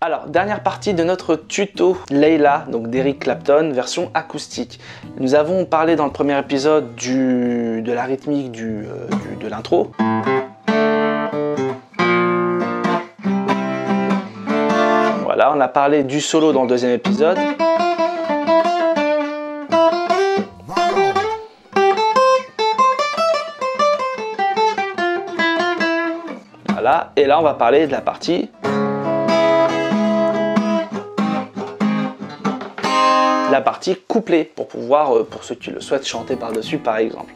Alors, dernière partie de notre tuto Layla, donc d'Eric Clapton, version acoustique. Nous avons parlé dans le premier épisode de la rythmique euh, de l'intro. Voilà, on a parlé du solo dans le deuxième épisode. Voilà, et là on va parler de la partie la partie couplet pour pouvoir, euh, pour ceux qui le souhaitent, chanter par-dessus par exemple.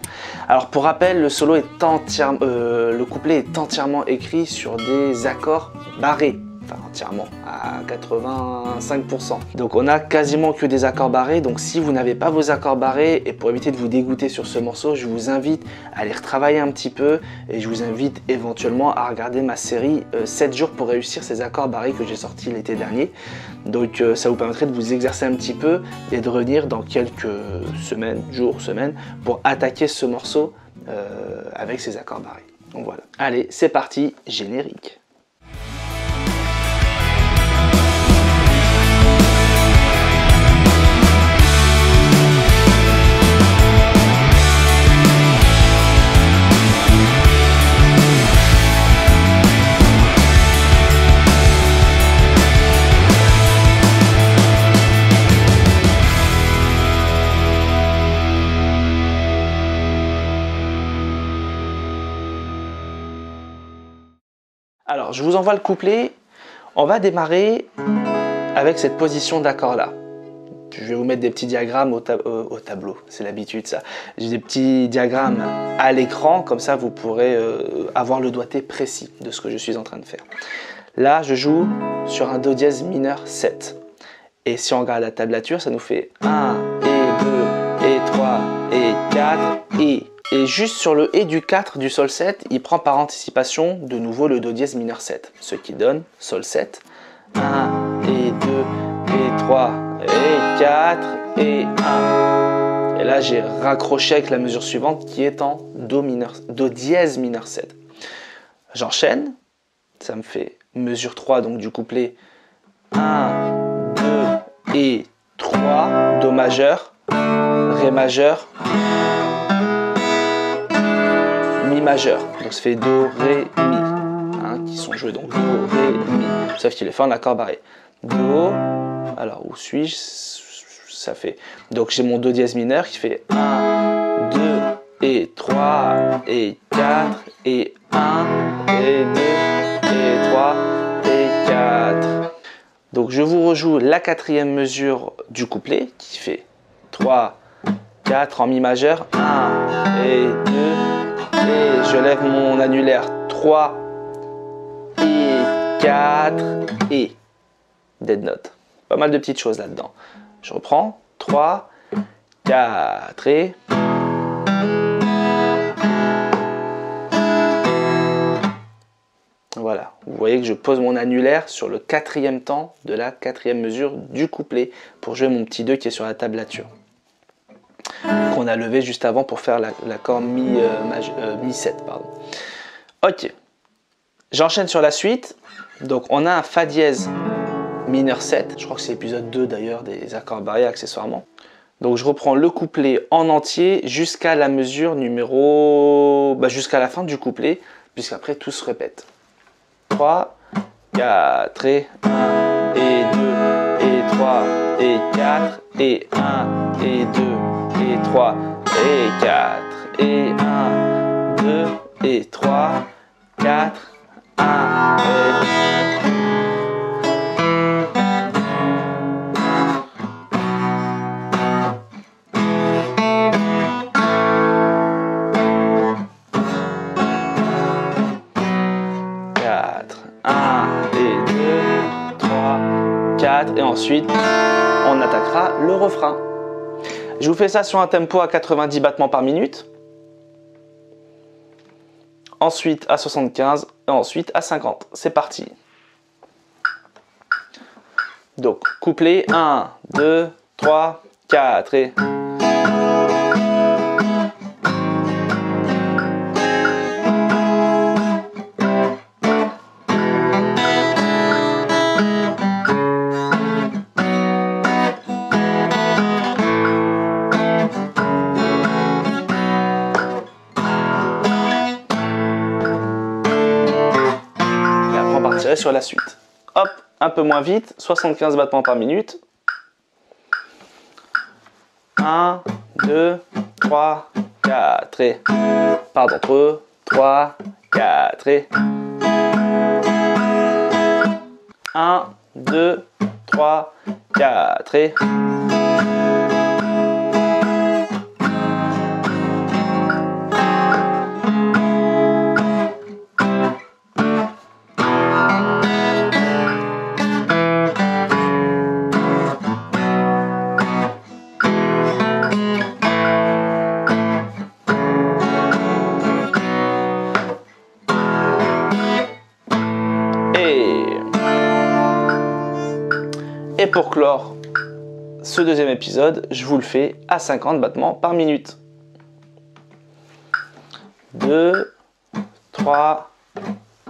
Alors pour rappel, le solo est entièrement, euh, le couplet est entièrement écrit sur des accords barrés. Entièrement, à 85%. Donc on a quasiment que des accords barrés. Donc si vous n'avez pas vos accords barrés, et pour éviter de vous dégoûter sur ce morceau, je vous invite à les retravailler un petit peu. Et je vous invite éventuellement à regarder ma série euh, 7 jours pour réussir ces accords barrés que j'ai sorti l'été dernier. Donc euh, ça vous permettrait de vous exercer un petit peu et de revenir dans quelques semaines, jours, semaines, pour attaquer ce morceau euh, avec ses accords barrés. Donc voilà. Allez, c'est parti, générique. Alors, je vous envoie le couplet. On va démarrer avec cette position d'accord là. Je vais vous mettre des petits diagrammes euh, au tableau, c'est l'habitude ça. J'ai des petits diagrammes à l'écran, comme ça vous pourrez euh, avoir le doigté précis de ce que je suis en train de faire. Là, je joue sur un Do dièse mineur 7. Et si on regarde la tablature, ça nous fait 1 et 2 et 3 et 4 et. Et juste sur le et du 4 du Sol 7, il prend par anticipation de nouveau le Do dièse mineur 7. Ce qui donne Sol 7. 1 et 2 et 3 et 4 et 1. Et là, j'ai raccroché avec la mesure suivante qui est en Do, mineur, do dièse mineur 7. J'enchaîne. Ça me fait mesure 3 donc du couplet 1, 2 et 3, Do majeur, Ré majeur, majeur. Donc ça fait Do, Ré, Mi, hein, qui sont joués donc Do, Ré, Mi, sauf qu'il est fait en accord barré. Do, alors où suis-je? Ça fait. Donc j'ai mon Do dièse mineur qui fait 1, 2 et 3 et 4 et 1 et 2 et 3 et 4. Donc je vous rejoue la quatrième mesure du couplet qui fait 3, 4 en mi majeur, 1 et 2 je lève mon annulaire 3 et 4 et dead note. Pas mal de petites choses là-dedans. Je reprends 3, 4 et Voilà, vous voyez que je pose mon annulaire sur le quatrième temps de la quatrième mesure du couplet pour jouer mon petit 2 qui est sur la tablature. Qu'on a levé juste avant pour faire la- l'accord mi, euh, maj- euh, mi 7. Pardon. Ok, j'enchaîne sur la suite. Donc on a un Fa dièse mineur 7, je crois que c'est l'épisode 2 d'ailleurs des accords barrés accessoirement. Donc je reprends le couplet en entier jusqu'à la mesure numéro... bah, jusqu'à la fin du couplet, puisqu'après tout se répète. 3, 4 et 1 et 2 et 3 et 4 et 1 et 2 et 3 et 4 et 1, 2 et 3, 4, 1 et Quatre, un et deux, trois, quatre, et ensuite on attaquera le refrain. Je vous fais ça sur un tempo à 90 battements par minute. Ensuite à 75 et ensuite à 50. C'est parti. Donc couplet 1, 2, 3, 4 et... sur la suite. Hop, un peu moins vite, 75 battements par minute. 1, 2, 3, 4 et... Pardon, 3, 4 et... 1, 2, 3, 4 et... pour clore ce deuxième épisode, je vous le fais à 50 battements par minute. 2, 3,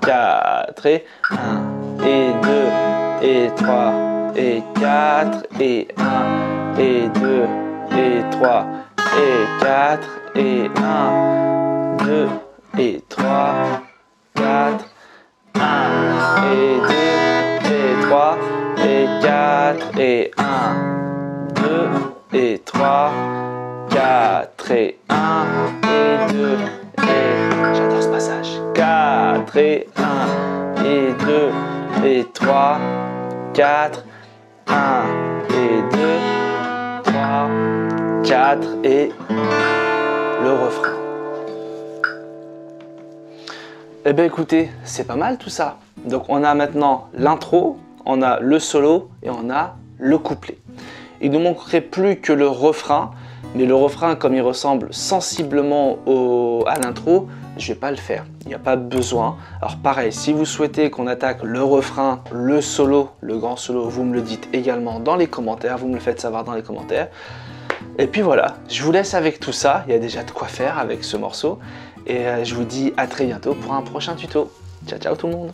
4 et 1 et 2 et 3 et 4 et 1 et 2 et 3 et 4 et 1, 2 et 3, 4, 1 et 2 et 3 et 4 et 1, 2 et 3, 4 et 1 et 2 et j'adore ce passage. 4 et 1 et 2 et 3, 4, 1 et 2, 3, 4 et le refrain. Eh bien écoutez, c'est pas mal tout ça. Donc on a maintenant l'intro, on a le solo et on a le couplet. Il ne nous manquerait plus que le refrain, mais le refrain, comme il ressemble sensiblement à l'intro, je vais pas le faire. Il n'y a pas besoin. Alors pareil, si vous souhaitez qu'on attaque le refrain, le solo, le grand solo, vous me le dites également dans les commentaires, vous me le faites savoir dans les commentaires. Et puis voilà, je vous laisse avec tout ça, il y a déjà de quoi faire avec ce morceau. Et euh, je vous dis à très bientôt pour un prochain tuto. Ciao ciao tout le monde